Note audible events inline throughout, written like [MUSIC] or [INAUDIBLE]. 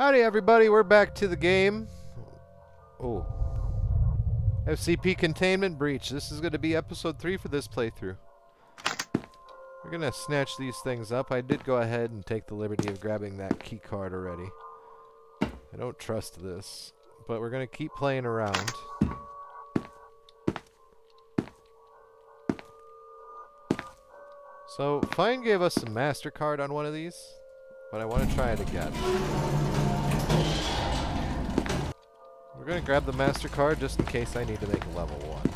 Howdy, everybody. We're back to the game. Oh. SCP Containment Breach. This is going to be episode 3 for this playthrough. We're going to snatch these things up. I did go ahead and take the liberty of grabbing that key card already. I don't trust this, but we're going to keep playing around. So, Fine gave us a MasterCard on one of these, but I want to try it again. To grab the MasterCard just in case I need to make a level 1.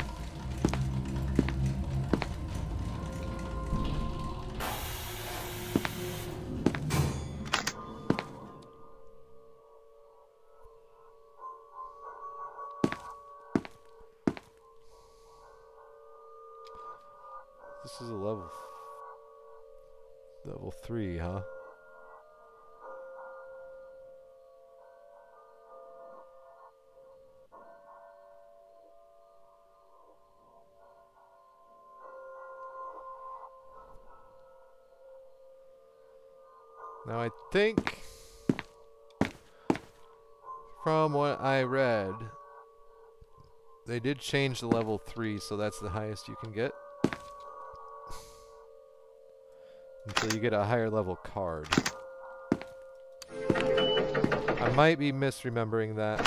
This is a level... Level 3, huh? Now I think from what I read they did change the level 3 so that's the highest you can get until you get a higher level card. I might be misremembering that.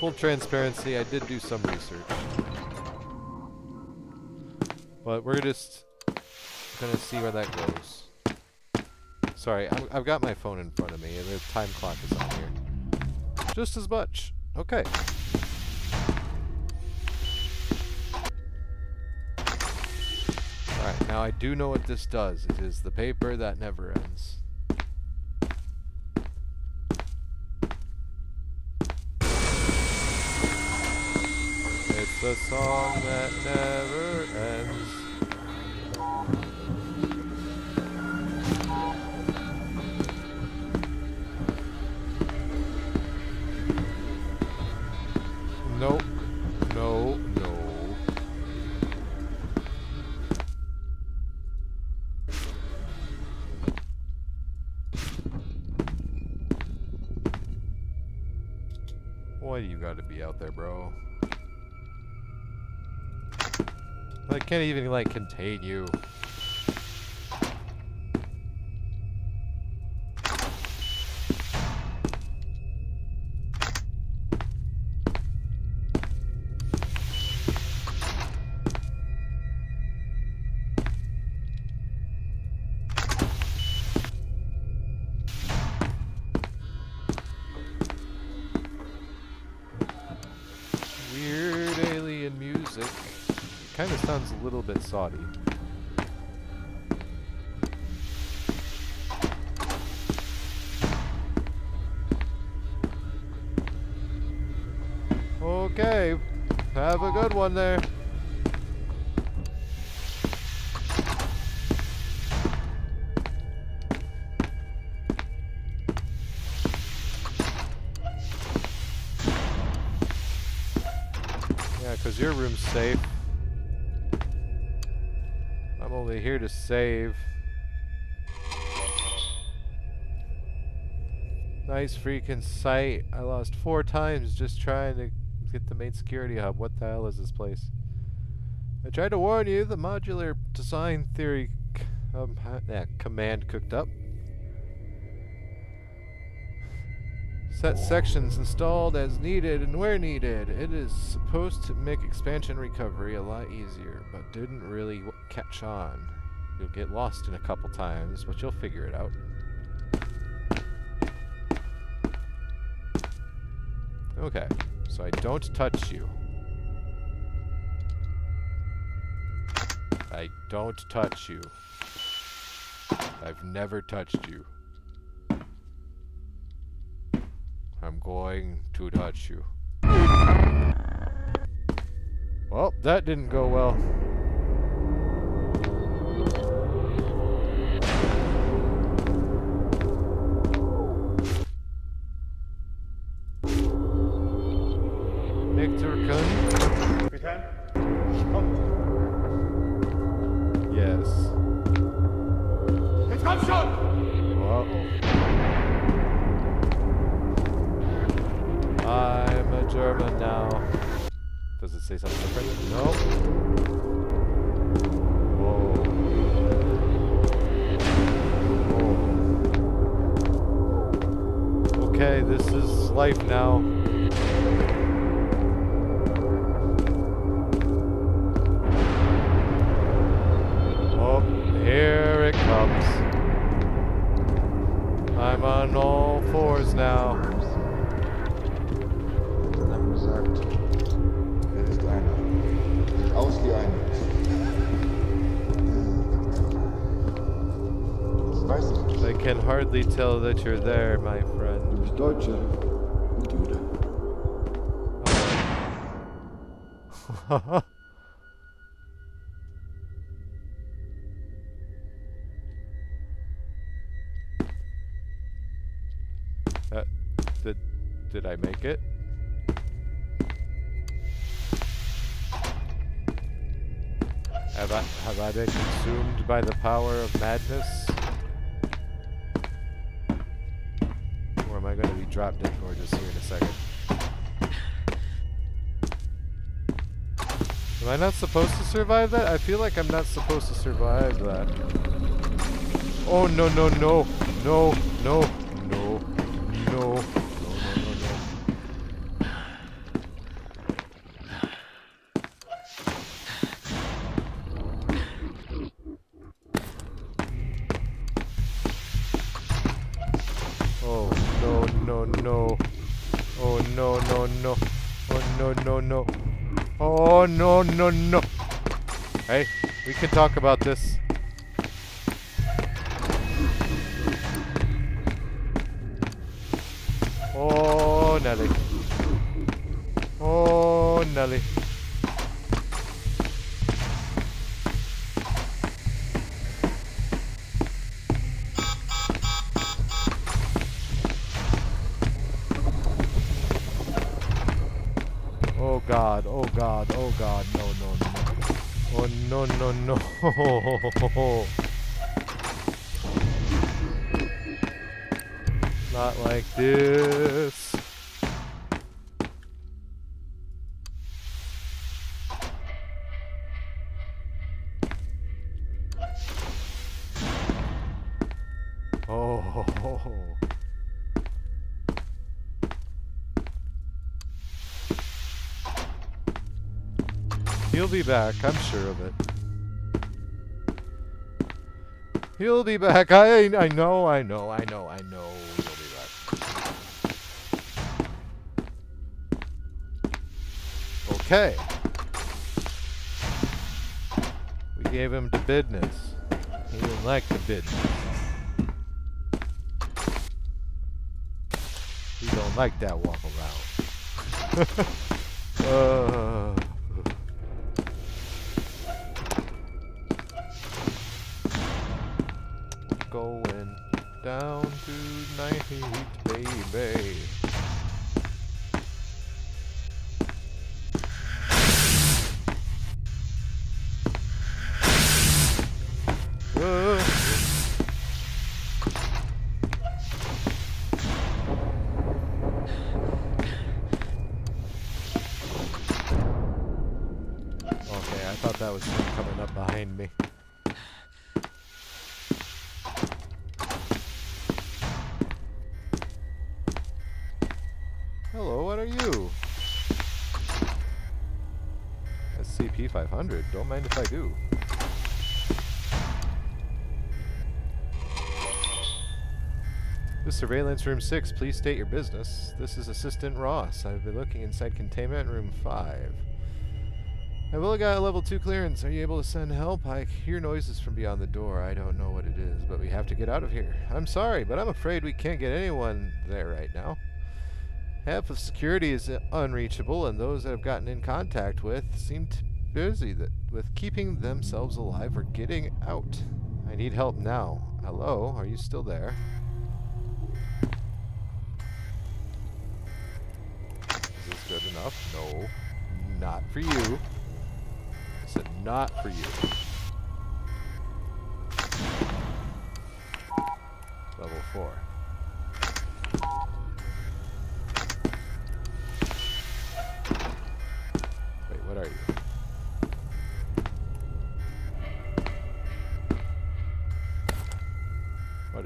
Full transparency, I did do some research. But we're just gonna see where that goes. Sorry, i have got my phone in front of me and the time clock is on here. Just as much. Okay. Alright, now I do know what this does. It is the paper that never ends. It's a song that never ends. Nope. No, no. Why do you gotta be out there, bro? I can't even, like, contain you. Kind of sounds a little bit Saudi. Okay, have a good one there. Yeah, because your room's safe. I'm only here to save. Nice freaking sight. I lost four times just trying to get the main security hub. What the hell is this place? I tried to warn you, the modular design theory um, ha- yeah, command cooked up. Set sections installed as needed and where needed. It is supposed to make expansion recovery a lot easier, but didn't really catch on. You'll get lost in a couple times, but you'll figure it out. Okay, so I don't touch you. I don't touch you. I've never touched you. I'm going to touch you. Well, that didn't go well. It comes. I'm on all fours now. Dann gesagt, wer ist einer? Aus wie einer. Das weiß ich nicht. I can hardly tell that you're there, my Du friend. bist Deutscher und [LAUGHS] Jude. Uh, did did I make it? Have I have I been consumed by the power of madness? Or am I going to be dropped dead gorgeous here in a second? Am I not supposed to survive that? I feel like I'm not supposed to survive that. Oh no no no no no can talk about this. Oh Nelly. Oh Nelly. Oh god, oh god, oh god. Oh no, no, no. Not like this. Oh. He'll be back, I'm sure of it. He'll be back. I I know, I know, I know, I know he'll be back. Okay. We gave him the business. He didn't like the business. He don't like that walk around. [LAUGHS] uh, tonight, baby. [SIGHS] Okay, I thought that was coming up behind me. SCP-500. Don't mind if I do. Surveillance room 6, please state your business. This is Assistant Ross. I've been looking inside containment room 5. I've only got a level 2 clearance. Are you able to send help? I hear noises from beyond the door. I don't know what it is, but we have to get out of here. I'm sorry, but I'm afraid we can't get anyone there right now. Half of security is unreachable, and those that I've gotten in contact with seem t- busy that, with keeping themselves alive or getting out. I need help now. Hello, are you still there? Is this good enough? No. Not for you. I said not for you. Level 4.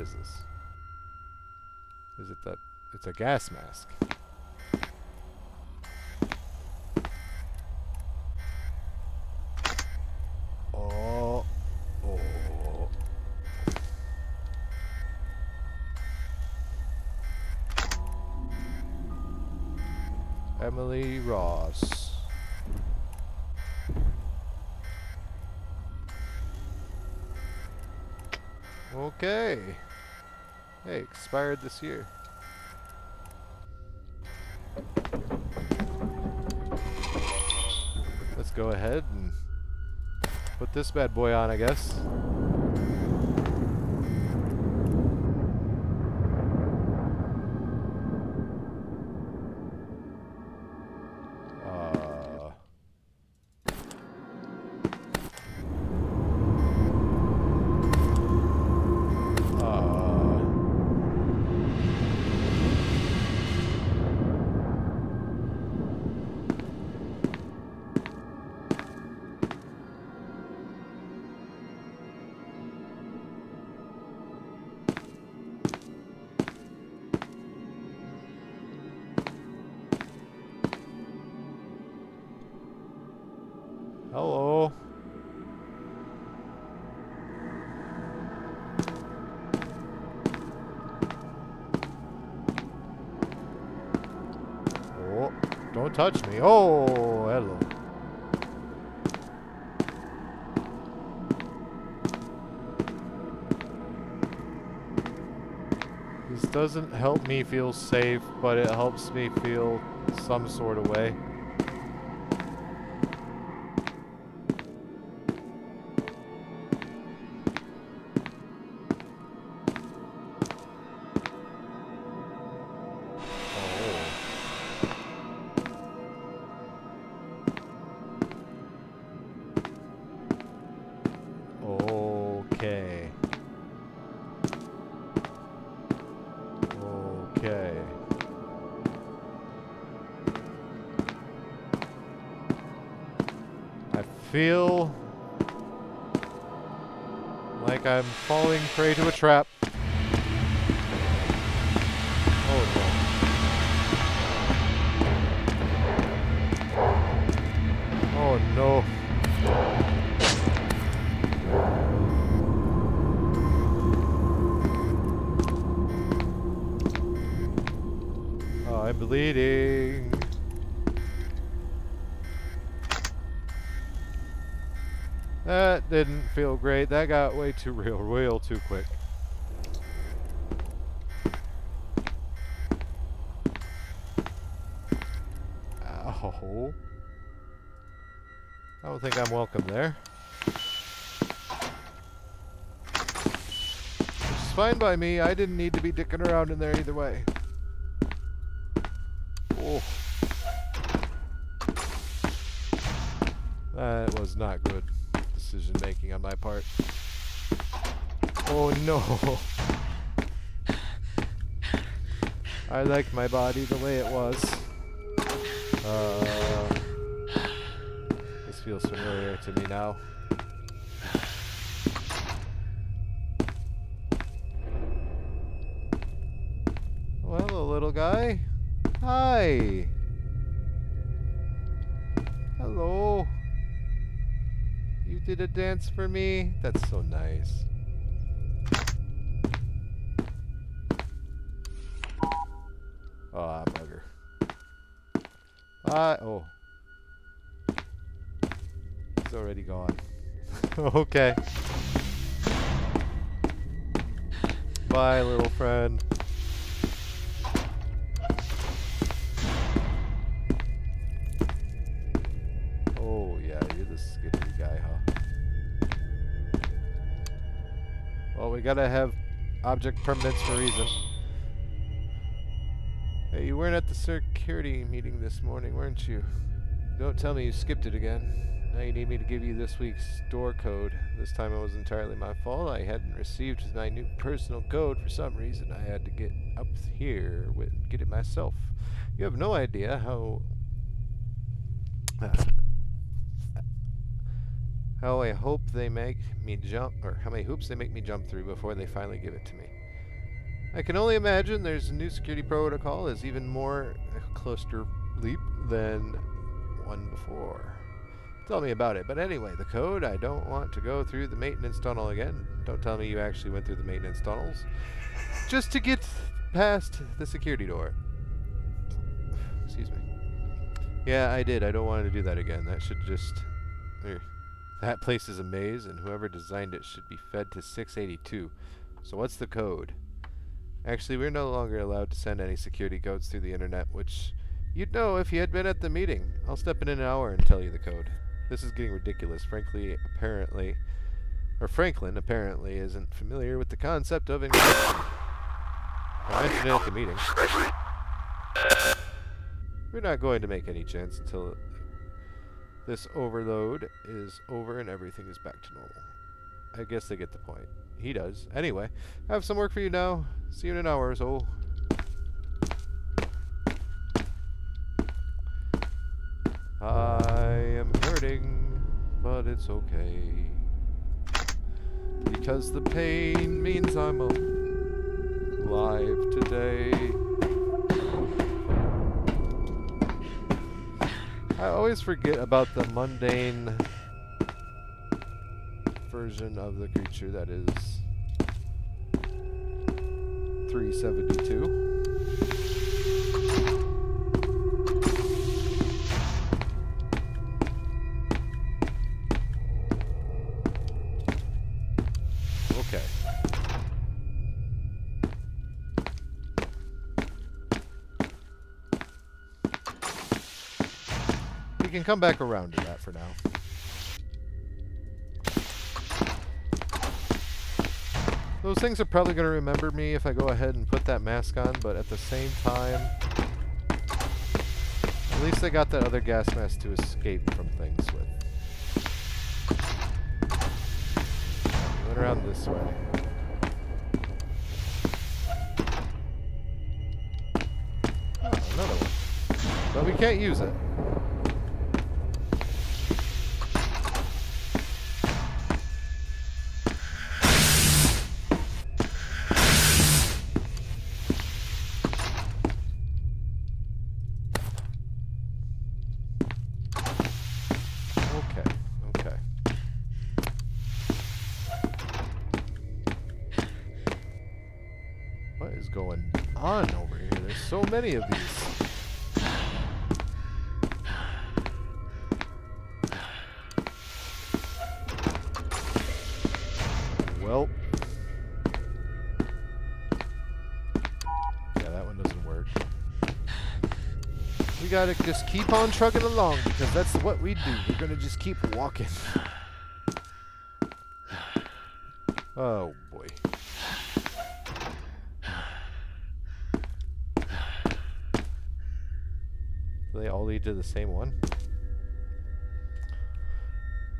Is this? Is it that? It's a gas mask. Oh. Oh. Emily Ross. Okay. Hey, expired this year. Let's go ahead and put this bad boy on, I guess. Touch me. Oh, hello. This doesn't help me feel safe, but it helps me feel some sort of way. Okay. Okay. I feel like I'm falling prey to a trap. I'm bleeding. That didn't feel great. That got way too real, real too quick. Ow. I don't think I'm welcome there. Which is fine by me. I didn't need to be dicking around in there either way. That was not good decision making on my part. Oh no. I like my body the way it was. Uh, this feels familiar to me now. Hello, little guy. Hi. Did a dance for me? That's so nice. Ah, bugger. Ah, oh. It's already gone. [LAUGHS] okay. Bye, little friend. Gotta have object permanence for reason. Hey, you weren't at the security meeting this morning, weren't you? Don't tell me you skipped it again. Now you need me to give you this week's door code. This time it was entirely my fault. I hadn't received my new personal code for some reason. I had to get up here with get it myself. You have no idea how uh, how I hope they make me jump, or how many hoops they make me jump through before they finally give it to me. I can only imagine there's a new security protocol is even more closer leap than one before. Tell me about it. But anyway, the code, I don't want to go through the maintenance tunnel again. Don't tell me you actually went through the maintenance tunnels. Just to get past the security door. Excuse me. Yeah, I did. I don't want to do that again. That should just... er, That place is a maze, and whoever designed it should be fed to 682. So what's the code? Actually, we're no longer allowed to send any security codes through the internet, which you'd know if you had been at the meeting. I'll step in an hour and tell you the code. This is getting ridiculous. Frankly, apparently, or Franklin apparently isn't familiar with the concept of encryption. I mentioned it at the meeting. We're not going to make any chance until this overload is over and everything is back to normal. I guess they get the point. He does. Anyway, I have some work for you now. See you in an hour or so. I am hurting, but it's okay. Because the pain means I'm alive today. I always forget about the mundane version of the creature that is 372. Can come back around to that for now. Those things are probably going to remember me if I go ahead and put that mask on, but at the same time, at least I got that other gas mask to escape from things with. Went around this way. Oh, another one. But we can't use it. Going on over here? There's so many of these. Well. Yeah, that one doesn't work. We gotta just keep on trucking along because that's what we do. We're gonna just keep walking. Oh boy. Do they all lead to the same one?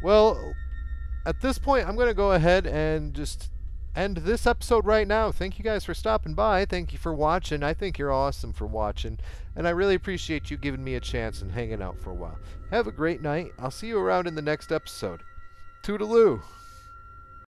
Well, at this point, I'm going to go ahead and just end this episode right now. Thank you guys for stopping by. Thank you for watching. I think you're awesome for watching. And I really appreciate you giving me a chance and hanging out for a while. Have a great night. I'll see you around in the next episode. Toodaloo.